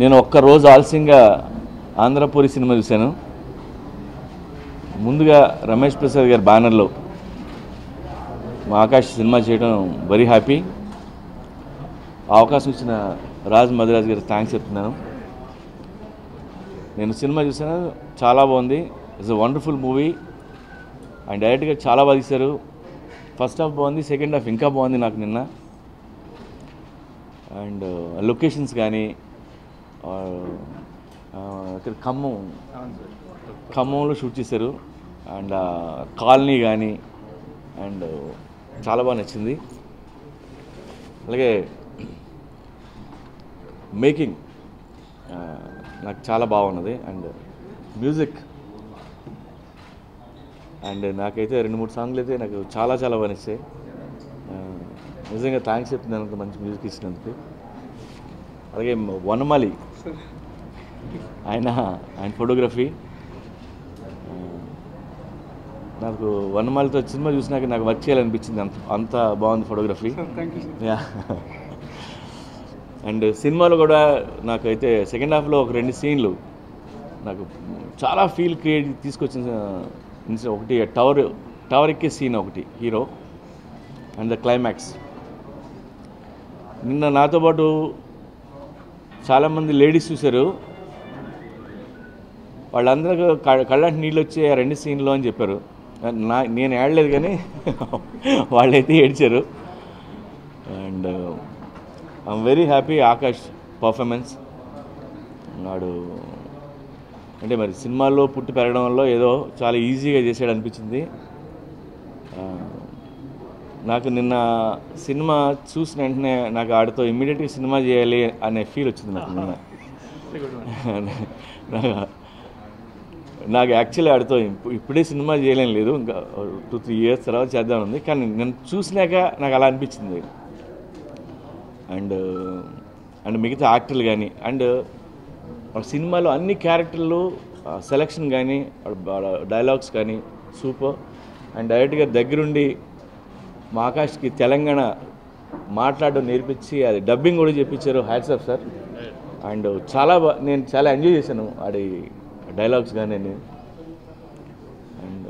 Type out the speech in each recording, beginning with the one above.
నేను ఒక్క రోజు ఆలస్యంగా ఆంధ్రపూరి సినిమా చూశాను. ముందుగా రమేష్ ప్రసాద్ గారి బ్యానర్లో మా ఆకాష్ సినిమా చేయడం వెరీ హ్యాపీ అవకాశం ఇచ్చిన రాజ్ మధురాజ్ గారికి థ్యాంక్స్ చెప్తున్నాను. నేను సినిమా చూసాను చాలా బాగుంది. It's a wonderful movie and డైరెక్ట్గా చాలా బాగా తీశారు. ఫస్ట్ హాఫ్ బాగుంది సెకండ్ హాఫ్ ఇంకా బాగుంది నాకు నిన్న. అండ్ లొకేషన్స్ uh, కానీ ఇక్కడ ఖమ్మం. ఖమ్మంలో షూట్ చేశారు. అండ్ కాలనీ కానీ అండ్ చాలా బాగా నచ్చింది. అలాగే మేకింగ్ నాకు చాలా బాగున్నది అండ్ మ్యూజిక్ అండ్ నాకైతే రెండు మూడు సాంగ్లు అయితే నాకు చాలా చాలా బాగా నచ్చాయి. నిజంగా థ్యాంక్స్ చెప్తున్నాను అంత మంచి మ్యూజిక్ ఇచ్చినందుకు. అలాగే వనమాలి ఆయన ఆయన ఫోటోగ్రఫీ నాకు వనమాలితో సినిమా చూసినాక నాకు వర్క్ చేయాలనిపించింది అంత అంత బాగుంది ఫోటోగ్రఫీ యా అండ్ సినిమాలో కూడా నాకైతే సెకండ్ హాఫ్లో ఒక రెండు సీన్లు నాకు చాలా ఫీల్ క్రియేట్ తీసుకొచ్చిన ఒకటి టవర్ టవర్ ఎక్కే సీన్ ఒకటి హీరో అండ్ ద క్లైమాక్స్ నిన్న నాతో పాటు చాలామంది లేడీస్ చూశారు. వాళ్ళందరూ క- కళ్ళంటి నీళ్ళు వచ్చే ఆ రెండు సీన్లో అని చెప్పారు. నా నేను ఏడలేదు కానీ వాళ్ళైతే ఏడ్చారు. And I'm very happy Akash performance వాడు అంటే మరి సినిమాల్లో పుట్టి పెరగడం వల్ల ఏదో చాలా ఈజీగా చేసాడు అనిపించింది నాకు నిన్న సినిమా చూసిన వెంటనే నాకు ఆడితో ఇమ్మీడియట్గా సినిమా చేయాలి అనే ఫీల్ వచ్చింది నాకు నిన్న. నాకు- యాక్చువల్లీ ఆడితో ఇప్పుడే సినిమా చేయలేం లేదు. ఇంకా టూ త్రీ ఇయర్స్ తర్వాత చేద్దాం ఉంది. కానీ నేను చూసినాక నాకు అలా అనిపించింది. అండ్ అండ్ మిగతా యాక్టర్లు కానీ అండ్ సినిమాలో అన్ని క్యారెక్టర్లు సెలెక్షన్ కానీ డైలాగ్స్ కానీ సూపర్ అండ్ డైరెక్ట్గా దగ్గరుండి మా ఆకాష్కి తెలంగాణ మాట్లాడడం నేర్పించి అది డబ్బింగ్ కూడా చెప్పించారు హ్యాట్స్ ఆఫ్ సార్ అండ్ చాలా నేను చాలా ఎంజాయ్ చేశాను ఆడి డైలాగ్స్ కానీ అండ్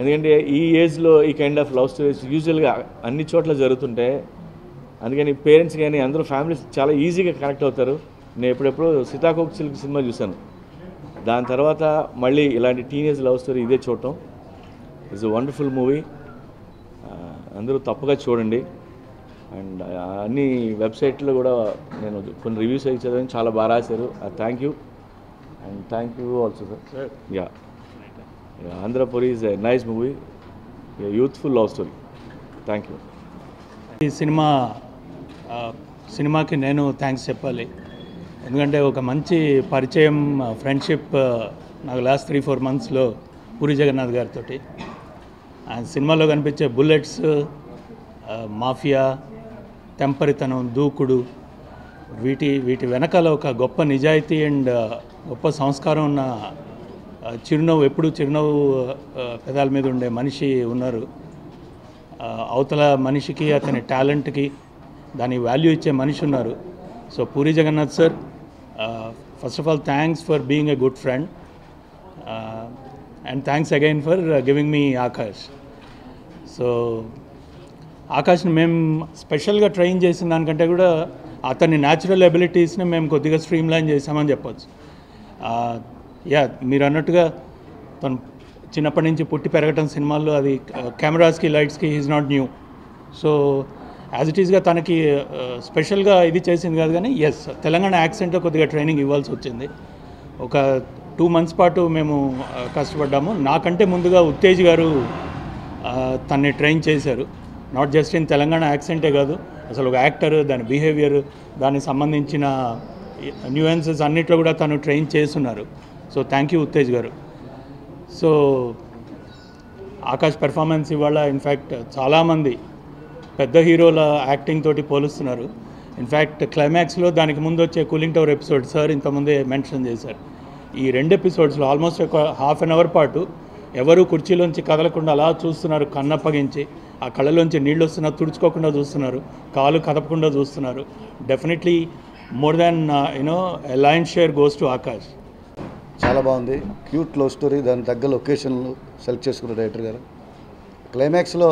ఎందుకంటే ఈ ఏజ్లో ఈ కైండ్ ఆఫ్ లవ్ స్టోరీస్ యూజువల్గా అన్ని చోట్ల జరుగుతుంటాయి అందుకని పేరెంట్స్ కానీ అందరూ ఫ్యామిలీస్ చాలా ఈజీగా కనెక్ట్ అవుతారు. నేను ఎప్పుడెప్పుడు సీతాకోక్ సిల్క్ సినిమా చూశాను. దాని తర్వాత మళ్ళీ ఇలాంటి టీనేజ్ లవ్ స్టోరీ ఇదే చూడటం. ఇట్స్ వండర్ఫుల్ మూవీ అందరూ తప్పగా చూడండి. అండ్ అన్ని వెబ్సైట్లో కూడా నేను కొన్ని రివ్యూస్ అయి చదివాను చాలా బాగా రాశారు. Thank you and thank you also sir yeah Andhrapuri is a nice movie youthful love story thank you ఈ సినిమా సినిమాకి నేను థ్యాంక్స్ చెప్పాలి. ఎందుకంటే ఒక మంచి పరిచయం ఫ్రెండ్షిప్ నాకు లాస్ట్ త్రీ ఫోర్ మంత్స్లో పూరి జగన్నాథ్ గారితో సినిమాలో కనిపించే బుల్లెట్స్ మాఫియా తెంపరితనం దూకుడు వీటి వీటి వెనకాల ఒక గొప్ప నిజాయితీ అండ్ గొప్ప సంస్కారం ఉన్న చిరునవ్వు ఎప్పుడు చిరునవ్వు పెదాల మీద ఉండే మనిషి ఉన్నారు. అవతల మనిషికి అతని టాలెంట్కి దాని వాల్యూ ఇచ్చే మనిషి ఉన్నారు. So Puri Jagannadh sir first of all thanks for being a good friend. And thanks again for giving me Akash so ఆకాష్ని మేము స్పెషల్గా ట్రైన్ చేసిన దానికంటే కూడా అతని న్యాచురల్ అబిలిటీస్ని మేము కొద్దిగా స్ట్రీమ్ లైన్ చేసామని చెప్పొచ్చు యా మీరు అన్నట్టుగా తను చిన్నప్పటి నుంచి పుట్టి పెరగటం సినిమాల్లో అది కెమెరాస్కి లైట్స్కి is not new so as it ఈస్గా తనకి స్పెషల్గా ఇది చేసింది కాదు కానీ ఎస్ తెలంగాణ యాక్సెంట్లో కొద్దిగా ట్రైనింగ్ ఇవ్వాల్సి వచ్చింది. ఒక టూ మంత్స్ పాటు మేము కష్టపడ్డాము. నాకంటే ముందుగా ఉత్తేజ్ గారు తన్ని ట్రైన్ చేశారు. నాట్ జస్ట్ ఇన్ తెలంగాణ యాక్సెంటే కాదు అసలు ఒక యాక్టర్ దాని బిహేవియర్ దానికి సంబంధించిన న్యూయన్సెస్ అన్నిట్లో కూడా తను ట్రైన్ చేస్తున్నారు. సో థ్యాంక్ యూ ఉత్తేజ్ గారు. సో ఆకాష్ పెర్ఫార్మెన్స్ ఇవాళ ఇన్ఫ్యాక్ట్ చాలామంది పెద్ద హీరోల యాక్టింగ్ తోటి పోలుస్తున్నారు. ఇన్ఫ్యాక్ట్ క్లైమాక్స్లో దానికి ముందు వచ్చే కూలింగ్ టవర్ ఎపిసోడ్ సార్ ఇంతకుముందే మెన్షన్ చేశారు. ఈ రెండు ఎపిసోడ్స్లో ఆల్మోస్ట్ ఒక హాఫ్ అన్ అవర్ పాటు ఎవరు కుర్చీలోంచి కదలకుండా అలా చూస్తున్నారు కన్నప్పగించి. ఆ కళ్ళలోంచి నీళ్ళు వస్తున్నా తుడుచుకోకుండా చూస్తున్నారు కాలు కదపకుండా చూస్తున్నారు. Definitely more than you know lion share goes to Akash చాలా బాగుంది. క్యూట్ లవ్ స్టోరీ దాని తగ్గ లొకేషన్లు సెలెక్ట్ చేసుకున్న డైరెక్టర్ గారు. క్లైమాక్స్లో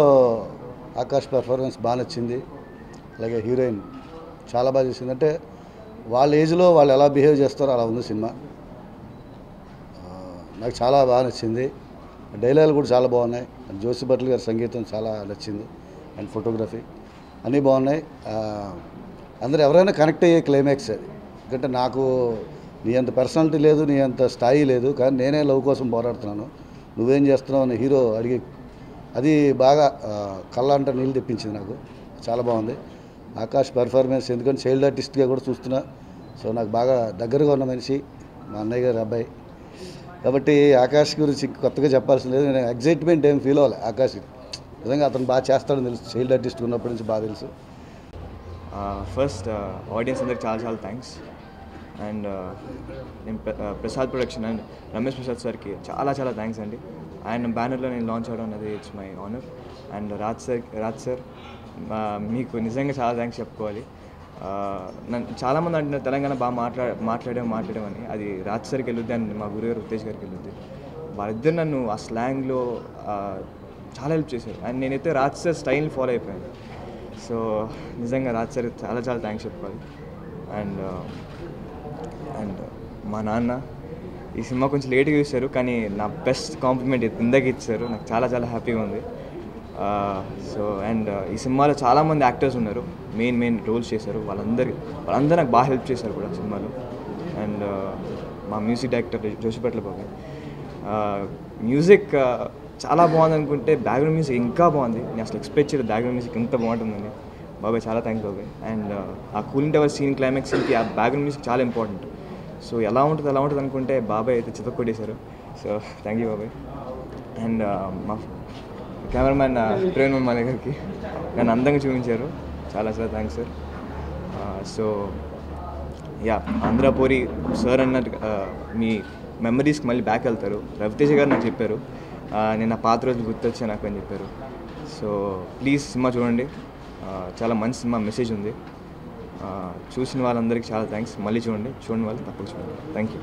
ఆకాష్ పెర్ఫార్మెన్స్ బాగా నచ్చింది. అలాగే హీరోయిన్ చాలా బాగా చేసింది. అంటే వాళ్ళ ఏజ్లో వాళ్ళు ఎలా బిహేవ్ చేస్తారో అలా ఉంది సినిమా. నాకు చాలా బాగా నచ్చింది. డైలాగులు కూడా చాలా బాగున్నాయి. జోసి భట్ల గారి సంగీతం చాలా నచ్చింది అండ్ ఫోటోగ్రఫీ అన్నీ బాగున్నాయి. అందరు ఎవరైనా కనెక్ట్ అయ్యే క్లైమాక్స్ అది. ఎందుకంటే నాకు నీ అంత పర్సనాలిటీ లేదు నీ అంత స్థాయి లేదు కానీ నేనే లవ్ కోసం పోరాడుతున్నాను. నువ్వేం చేస్తున్నావు అని హీరో అడిగి అది బాగా కళ్ళ అంట నీళ్ళు తెప్పించింది నాకు. చాలా బాగుంది. ఆకాష్ పెర్ఫార్మెన్స్ ఎందుకంటే చైల్డ్ ఆర్టిస్ట్గా కూడా చూస్తున్నా. సో నాకు బాగా దగ్గరగా ఉన్న మనిషి మా అన్నయ్య గారి అబ్బాయి. కాబట్టి ఆకాష్ గురించి కొత్తగా చెప్పాల్సిన లేదు. నేను ఎగ్జైట్మెంట్ ఏం ఫీల్ అవ్వాలి ఆకాష్ నిజంగా అతను బాగా చేస్తాడని తెలుసు. చైల్డ్ ఆర్టిస్ట్ ఉన్నప్పటి నుంచి బాగా తెలుసు. ఫస్ట్ ఆడియన్స్ అందరికి చాలా చాలా థ్యాంక్స్ అండ్ నేను ప్రసాద్ ప్రొడక్షన్ అండ్ రమేష్ ప్రసాద్ సార్కి చాలా చాలా థ్యాంక్స్ అండి. ఆయన బ్యానర్లో నేను లాంచ్ అవ్వడం అనేది it's my honour and Raj sir Raj sir మీకు నిజంగా చాలా థ్యాంక్స్ చెప్పుకోవాలి. నన్ను చాలామంది అంటున్నారు తెలంగాణ బాగా మాట్లా మాట్లాడడం మాట్లాడమని అది రాజ్ సార్కి వెళ్ళొద్ది అని మా గురుగారు ఉత్తేజ్ గారికి వెళ్ళొద్ది. వాళ్ళిద్దరు నన్ను ఆ స్లాంగ్లో చాలా హెల్ప్ చేశారు. అండ్ నేనైతే రాజ్ సార్ స్టైల్ని ఫాలో అయిపోయాను. సో నిజంగా రాజ్ సార్ చాలా చాలా థ్యాంక్స్ చెప్పుకోవాలి అండ్ అండ్ మా నాన్న ఈ సినిమా కొంచెం లేట్గా చూశారు కానీ నా బెస్ట్ కాంప్లిమెంట్ ఇందాక ఇచ్చారు. నాకు చాలా చాలా హ్యాపీగా ఉంది. సో అండ్ ఈ సినిమాలో చాలామంది యాక్టర్స్ ఉన్నారు. మెయిన్ మెయిన్ రోల్స్ చేశారు. వాళ్ళందరి వాళ్ళందరూ నాకు బాగా హెల్ప్ చేశారు కూడా సినిమాలో. అండ్ మా మ్యూజిక్ డైరెక్టర్ జోషిపట్ల బాబాయ్ మ్యూజిక్ చాలా బాగుంది అనుకుంటే బ్యాక్గ్రౌండ్ మ్యూజిక్ ఇంకా బాగుంది. నేను అసలు ఎక్స్పెక్ట్ చేయలేదు బ్యాక్గ్రౌండ్ మ్యూజిక్ ఇంత బాగుంటుందని. బాబాయ్ చాలా థ్యాంక్స్ బాబాయ్. అండ్ ఆ కూలింగ్ టవర్ సీన్ క్లైమాక్స్ సీన్కి ఆ బ్యాక్గ్రౌండ్ మ్యూజిక్ చాలా ఇంపార్టెంట్. సో ఎలా ఉంటుంది ఎలా ఉంటుంది అనుకుంటే బాబాయ్ అయితే చితక్కొట్టేశారు. సో థ్యాంక్ యూ బాబాయ్. అండ్ మా కెమెరామ్యాన్ ప్రేమ్ మా దగ్గరికి. నన్ను అందంగా చూపించారు. చాలా చాలా thanks sir. So yeah Andhrapuri sir అన్నట్టు మీ మెమరీస్కి మళ్ళీ బ్యాక్ వెళ్తారు. రవితేజ గారు నాకు చెప్పారు. నేను నా పాత రోజులు గుర్తొచ్చా నాకు అని చెప్పారు. సో ప్లీజ్ సినిమా చూడండి. చాలా మంచి సినిమా మెసేజ్ ఉంది. చూసిన వాళ్ళందరికీ చాలా థ్యాంక్స్ మళ్ళీ చూడండి. చూడండి వాళ్ళు తప్పక చూడండి. Thank you